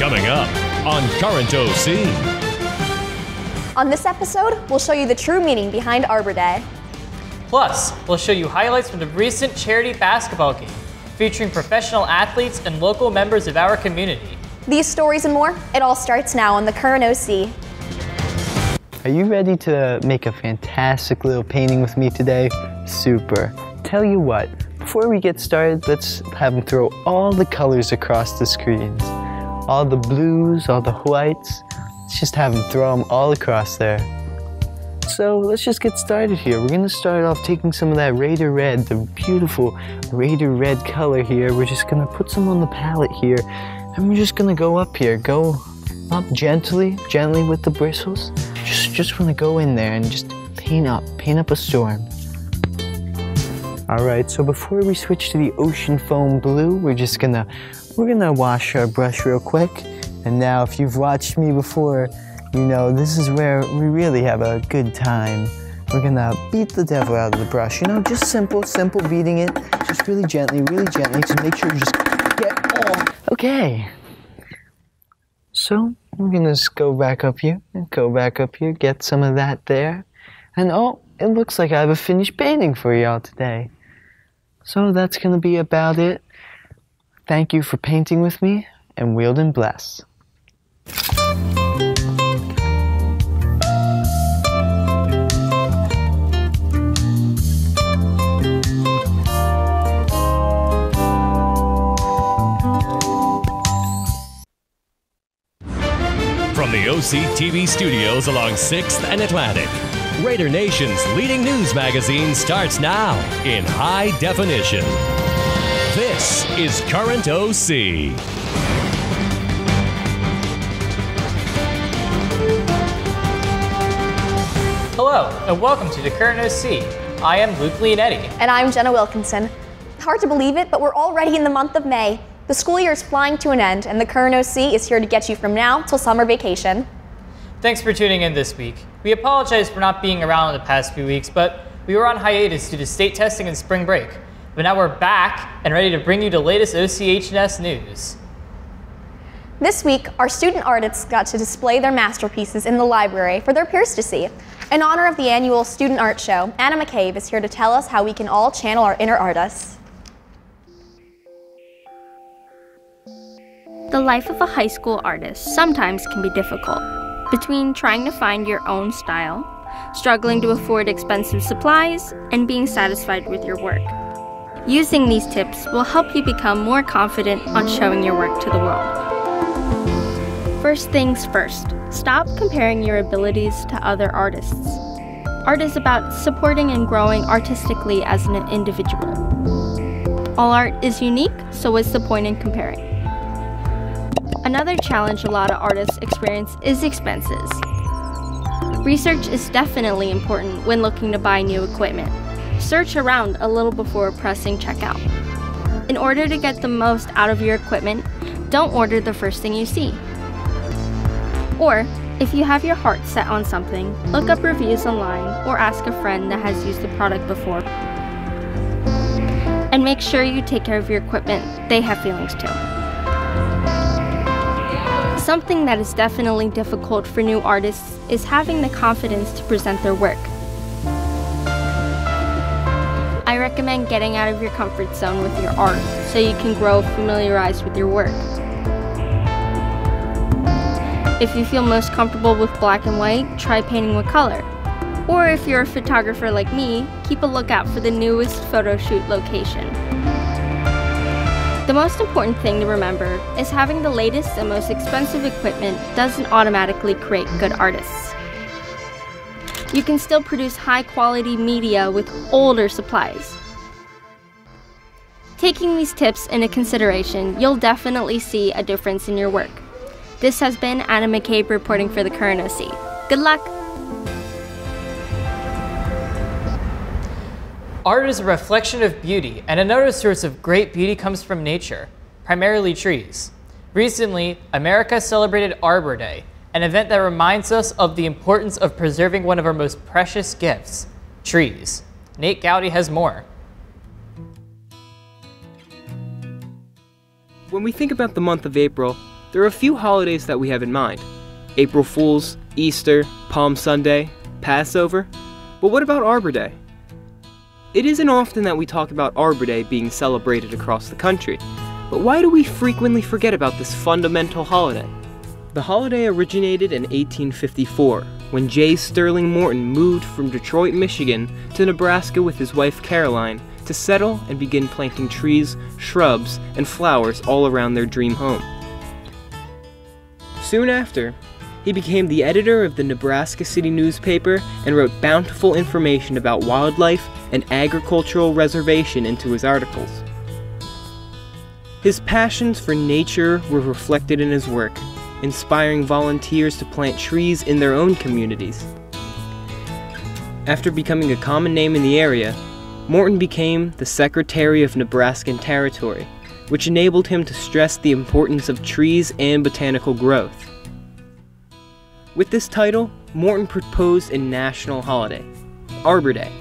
Coming up on Current OC. On this episode, we'll show you the true meaning behind Arbor Day. Plus, we'll show you highlights from the recent charity basketball game featuring professional athletes and local members of our community. These stories and more, it all starts now on the Current OC. Are you ready to make a fantastic little painting with me today? Super. Tell you what, before we get started, let's have them throw all the colors across the screens. All the blues, all the whites. Let's just have them throw them all across there. So let's just get started here. We're gonna start off taking some of that Raider Red, the beautiful Raider Red color here. We're just gonna put some on the palette here. And we're just gonna go up here. Go up gently, gently with the bristles. Just, just wanna go in there and just paint up, paint up a storm. All right, so before we switch to the ocean foam blue, we're just gonna, we're gonna wash our brush real quick. And now if you've watched me before, you know this is where we really have a good time. We're gonna beat the devil out of the brush. You know, just simple, simple beating it. Just really gently, really gently to make sure you just get all. Okay. So we're gonna just go back up here and go back up here, get some of that there. And oh, it looks like I have a finished painting for y'all today. So that's to be about it. Thank you for painting with me, and wield and bless. From the OC TV studios along 6th and Atlantic. Raider Nation's leading news magazine starts now in high definition. This is Current OC. Hello, and welcome to the Current OC. I am Luke Leonetti. And I'm Jenna Wilkinson. Hard to believe it, but we're already in the month of May. The school year is flying to an end, and the Current OC is here to get you from now till summer vacation. Thanks for tuning in this week. We apologize for not being around in the past few weeks, but we were on hiatus due to state testing and spring break. But now we're back and ready to bring you the latest OCHS news. This week, our student artists got to display their masterpieces in the library for their peers to see. In honor of the annual Student Art Show, Anna McCabe is here to tell us how we can all channel our inner artists. The life of a high school artist sometimes can be difficult. Between trying to find your own style, struggling to afford expensive supplies, and being satisfied with your work. Using these tips will help you become more confident on showing your work to the world. First things first, stop comparing your abilities to other artists. Art is about supporting and growing artistically as an individual. All art is unique, so what's the point in comparing? Another challenge a lot of artists experience is expenses. Research is definitely important when looking to buy new equipment. Search around a little before pressing checkout. In order to get the most out of your equipment, don't order the first thing you see. Or, if you have your heart set on something, look up reviews online or ask a friend that has used the product before. And make sure you take care of your equipment, they have feelings too. Something that is definitely difficult for new artists is having the confidence to present their work. I recommend getting out of your comfort zone with your art so you can grow familiarized with your work. If you feel most comfortable with black and white, try painting with color. Or if you're a photographer like me, keep a lookout for the newest photo shoot location. The most important thing to remember is having the latest and most expensive equipment doesn't automatically create good artists. You can still produce high quality media with older supplies. Taking these tips into consideration, you'll definitely see a difference in your work. This has been Anna McCabe reporting for the Current OC. Good luck! Art is a reflection of beauty, and another source of great beauty comes from nature, primarily trees. Recently, America celebrated Arbor Day, an event that reminds us of the importance of preserving one of our most precious gifts, trees. Nate Gowdy has more. When we think about the month of April, There are a few holidays that we have in mind April Fools, Easter, Palm Sunday, Passover. But what about Arbor Day? It isn't often that we talk about Arbor Day being celebrated across the country, but why do we frequently forget about this fundamental holiday? The holiday originated in 1854 when J. Sterling Morton moved from Detroit, Michigan to Nebraska with his wife Caroline to settle and begin planting trees, shrubs, and flowers all around their dream home. Soon after, he became the editor of the Nebraska City newspaper and wrote bountiful information about wildlife and agricultural reservation into his articles. His passions for nature were reflected in his work, inspiring volunteers to plant trees in their own communities. After becoming a common name in the area, Morton became the Secretary of Nebraskan Territory, which enabled him to stress the importance of trees and botanical growth. With this title, Morton proposed a national holiday, Arbor Day.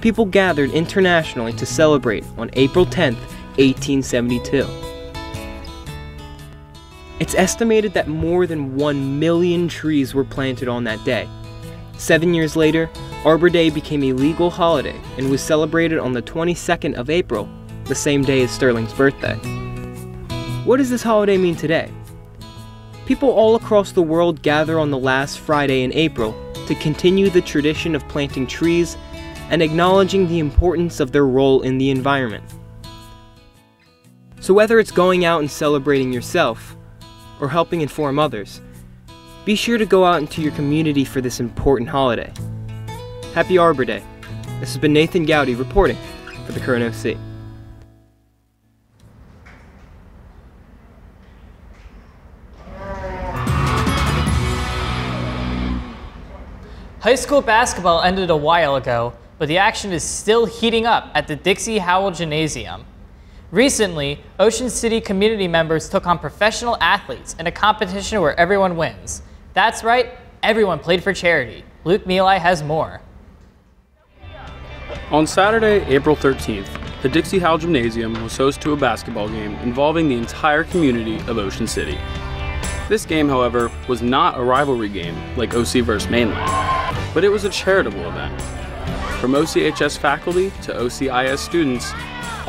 People gathered internationally to celebrate on April 10, 1872. It's estimated that more than 1 million trees were planted on that day. Seven years later, Arbor Day became a legal holiday and was celebrated on the 22nd of April, the same day as Sterling's birthday. What does this holiday mean today? People all across the world gather on the last Friday in April to continue the tradition of planting trees and acknowledging the importance of their role in the environment. So, whether it's going out and celebrating yourself, or helping inform others, be sure to go out into your community for this important holiday. Happy Arbor Day. This has been Nathan Gowdy reporting for the Current OC. High school basketball ended a while ago, but the action is still heating up at the Dixie Howell Gymnasium. Recently, Ocean City community members took on professional athletes in a competition where everyone wins. That's right, everyone played for charity. Luke Mealy has more. On Saturday, April 13th, the Dixie Howell Gymnasium was host to a basketball game involving the entire community of Ocean City. This game, however, was not a rivalry game like OC vs. Mainland, but it was a charitable event. From OCHS faculty to OCIS students,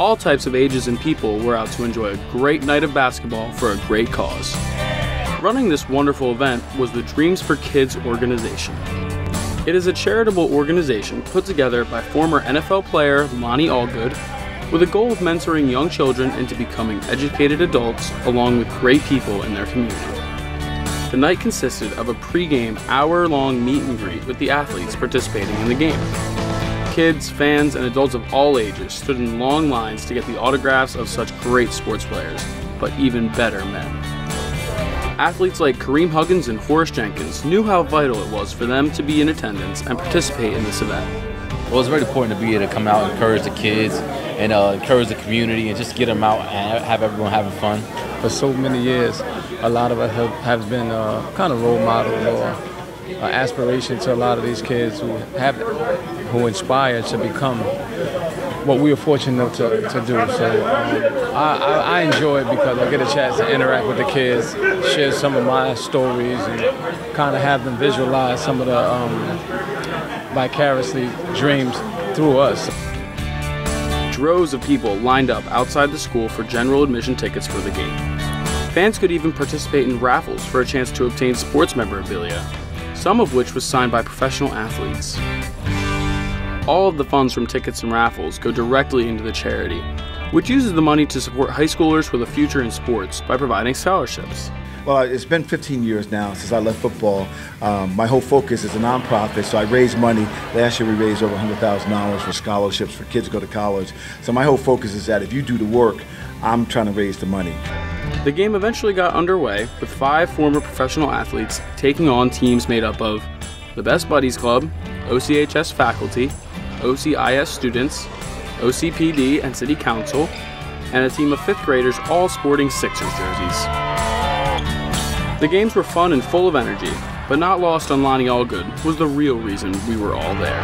all types of ages and people were out to enjoy a great night of basketball for a great cause. Running this wonderful event was the Dreams for Kids organization. It is a charitable organization put together by former NFL player Lonnie Allgood with a goal of mentoring young children into becoming educated adults along with great people in their community. The night consisted of a pre-game hour-long meet and greet with the athletes participating in the game. Kids, fans, and adults of all ages stood in long lines to get the autographs of such great sports players, but even better men. Athletes like Kareem Huggins and Horace Jenkins knew how vital it was for them to be in attendance and participate in this event. Well, it's very important to be able to come out and encourage the kids and uh, encourage the community and just get them out and have everyone having fun. For so many years, a lot of us have, have been uh, kind of role models or uh, aspiration to a lot of these kids who have who inspire to become what we are fortunate to, to do. So I, I, I, enjoy it because I get a chance to interact with the kids, share some of my stories, and kind of have them visualize some of the um, vicariously dreams through us. Droves of people lined up outside the school for general admission tickets for the game. Fans could even participate in raffles for a chance to obtain sports memorabilia, some of which was signed by professional athletes. All of the funds from tickets and raffles go directly into the charity, which uses the money to support high schoolers with a future in sports by providing scholarships. Well, it's been 15 years now since I left football. Um, my whole focus is a nonprofit, so I raise money. Last year we raised over $100,000 for scholarships for kids to go to college. So my whole focus is that if you do the work, I'm trying to raise the money. The game eventually got underway with five former professional athletes taking on teams made up of the Best Buddies Club, OCHS faculty, OCIS students, OCPD and City Council, and a team of fifth graders all sporting Sixers jerseys. The games were fun and full of energy, but not lost on Lonnie Allgood was the real reason we were all there.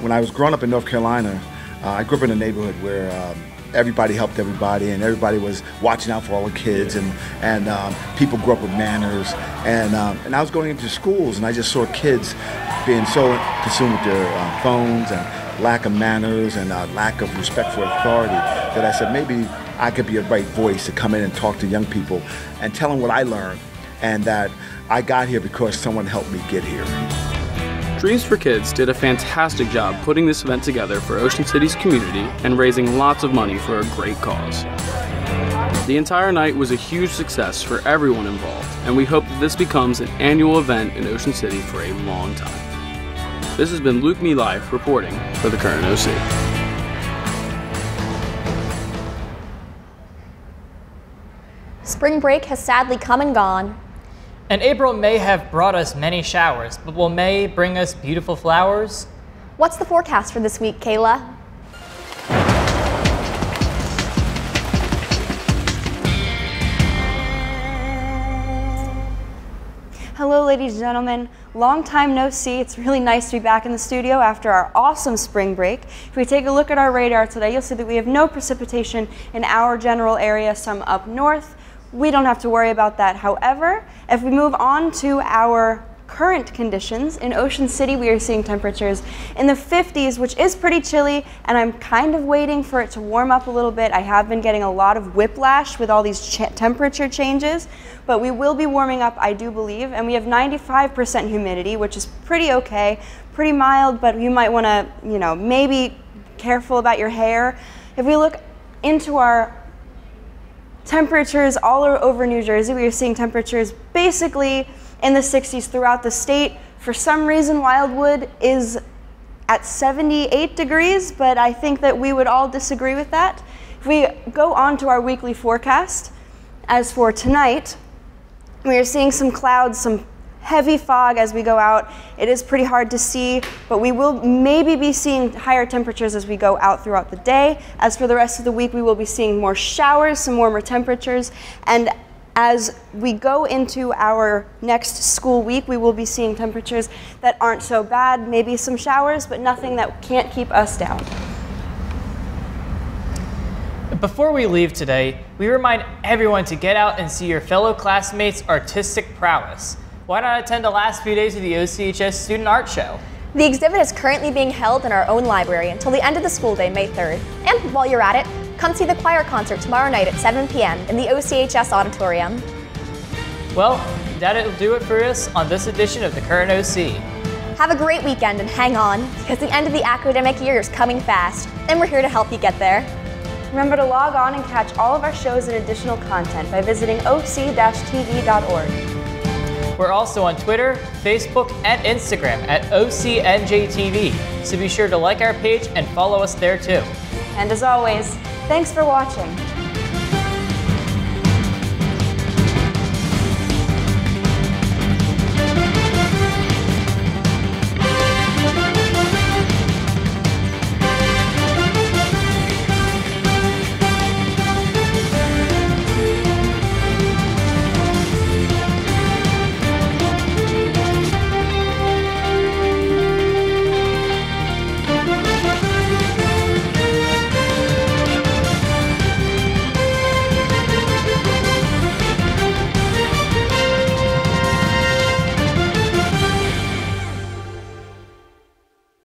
When I was growing up in North Carolina, uh, I grew up in a neighborhood where um, everybody helped everybody, and everybody was watching out for all the kids, and and um, people grew up with manners, and um, and I was going into schools, and I just saw kids being so consumed with their uh, phones and lack of manners and uh, lack of respect for authority that I said maybe I could be a right voice to come in and talk to young people and tell them what I learned, and that I got here because someone helped me get here. Dreams for Kids did a fantastic job putting this event together for Ocean City's community and raising lots of money for a great cause. The entire night was a huge success for everyone involved, and we hope that this becomes an annual event in Ocean City for a long time. This has been Luke Me reporting for the Current OC. Spring break has sadly come and gone. And April may have brought us many showers, but will May bring us beautiful flowers? What's the forecast for this week, Kayla? Hello, ladies and gentlemen. Long time no see. It's really nice to be back in the studio after our awesome spring break. If we take a look at our radar today, you'll see that we have no precipitation in our general area, some up north. We don't have to worry about that. However, if we move on to our current conditions, in Ocean City we are seeing temperatures in the 50s, which is pretty chilly, and I'm kind of waiting for it to warm up a little bit. I have been getting a lot of whiplash with all these ch temperature changes, but we will be warming up, I do believe, and we have 95% humidity, which is pretty okay, pretty mild, but you might want to, you know, maybe careful about your hair. If we look into our temperatures all over New Jersey. We are seeing temperatures basically in the 60s throughout the state. For some reason, Wildwood is at 78 degrees, but I think that we would all disagree with that. If we go on to our weekly forecast, as for tonight, we are seeing some clouds, some heavy fog as we go out. It is pretty hard to see, but we will maybe be seeing higher temperatures as we go out throughout the day. As for the rest of the week, we will be seeing more showers, some warmer temperatures, and as we go into our next school week, we will be seeing temperatures that aren't so bad, maybe some showers, but nothing that can't keep us down. Before we leave today, we remind everyone to get out and see your fellow classmates' artistic prowess. Why not attend the last few days of the OCHS Student Art Show? The exhibit is currently being held in our own library until the end of the school day, May 3rd. And while you're at it, come see the choir concert tomorrow night at 7 p.m. in the OCHS auditorium. Well, that'll do it for us on this edition of the Current OC. Have a great weekend and hang on, because the end of the academic year is coming fast, and we're here to help you get there. Remember to log on and catch all of our shows and additional content by visiting oc-tv.org. We're also on Twitter, Facebook, and Instagram at OCNJTV, so be sure to like our page and follow us there too. And as always, thanks for watching.